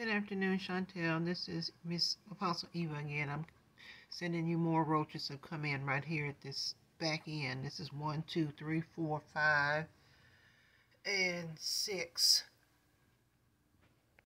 Good afternoon, Chantel. This is Miss Apostle Eva again. I'm sending you more roaches to come in right here at this back end. This is one, two, three, four, five, and six.